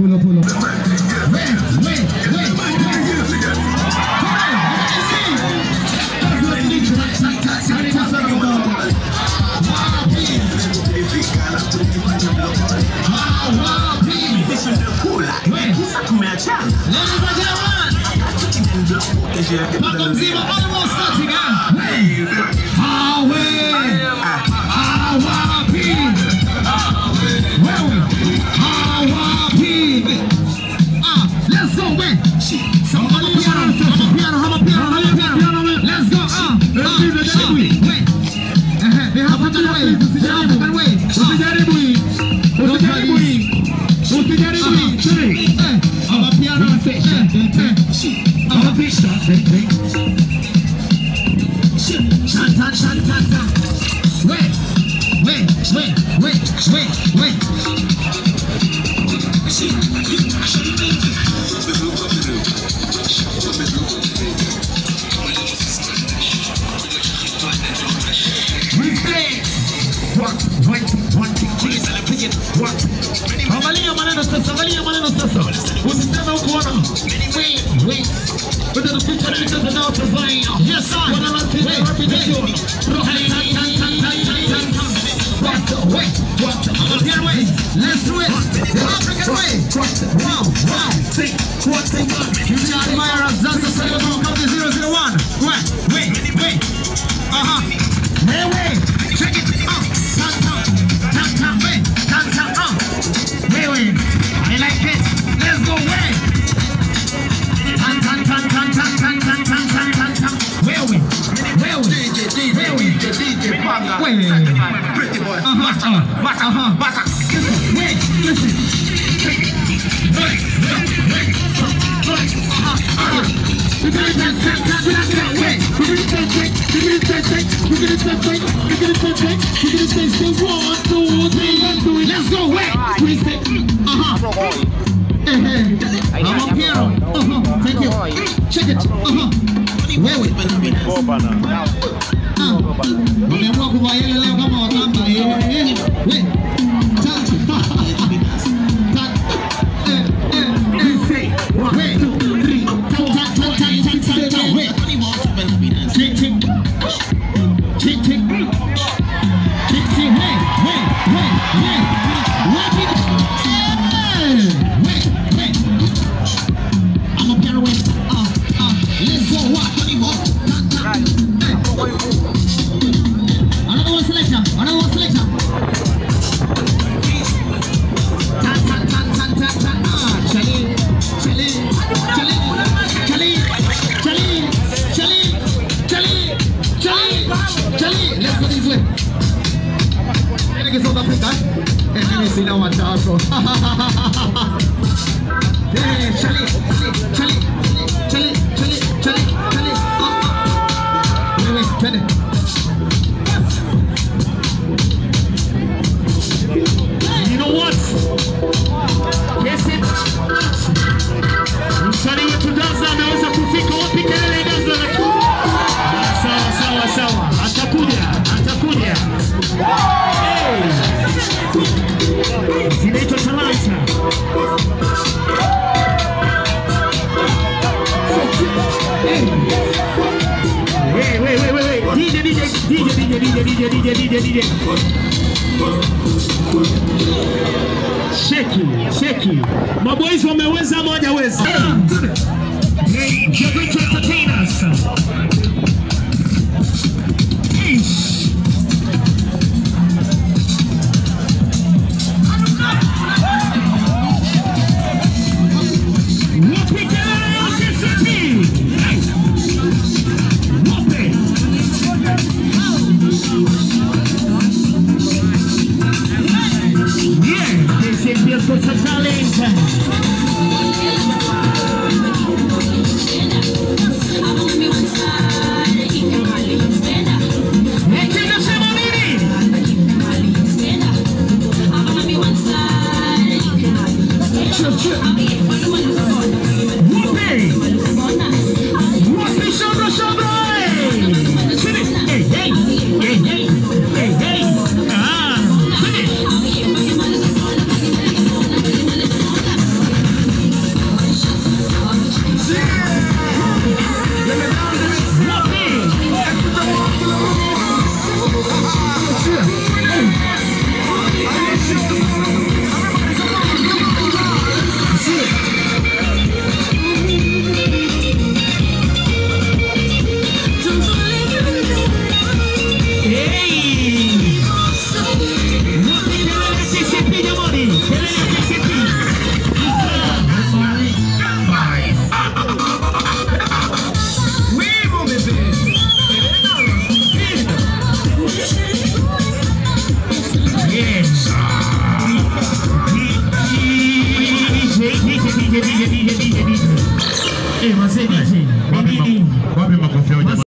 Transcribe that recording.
pull up. Pull up. Wait, wait, wait, wait. Mimi tulikula, ese kisa tumeachana. Ladies and gentlemen, Maneno sasa. Usiseme ukuona. Wait, wait. Whether the future teachers and all design. Yes, sir. I the repetition. What the way? What the way? Let's do it. The African way. Wow, wow, think, what think. You the admirer of Zanza Salomo, 001. Wait, wait, wait. Uh-huh. Hey, wait. Check it out. Tap, tap, tap, tap, wait. Tap, tap. Hey, wait. I like it. Let's go, wait. One, two, three, let's do it. Let's go, wait. We Uh-huh. Eh, eh. I'm up here. Uh-huh. Check it. Uh-huh. Wewe. Ah. make it South Africa. And let me see now what's out, bro. DJ, DJ, DJ, DJ. Sheki, sheki. Maboys wameweza ama hawajaweza? shit, shit.